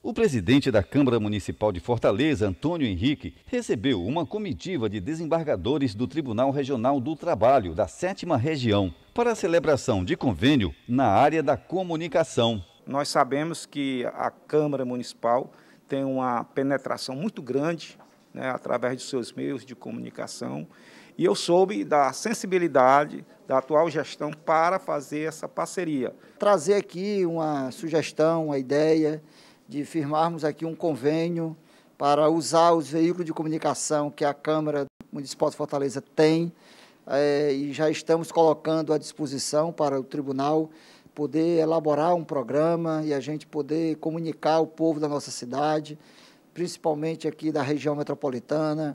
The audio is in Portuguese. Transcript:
O presidente da Câmara Municipal de Fortaleza, Antônio Henrique, recebeu uma comitiva de desembargadores do Tribunal Regional do Trabalho da Sétima Região para a celebração de convênio na área da comunicação. Nós sabemos que a Câmara Municipal tem uma penetração muito grande né, através de seus meios de comunicação e eu soube da sensibilidade da atual gestão para fazer essa parceria. Trazer aqui uma sugestão, uma ideia de firmarmos aqui um convênio para usar os veículos de comunicação que a Câmara Municipal de Fortaleza tem é, e já estamos colocando à disposição para o tribunal poder elaborar um programa e a gente poder comunicar o povo da nossa cidade, principalmente aqui da região metropolitana,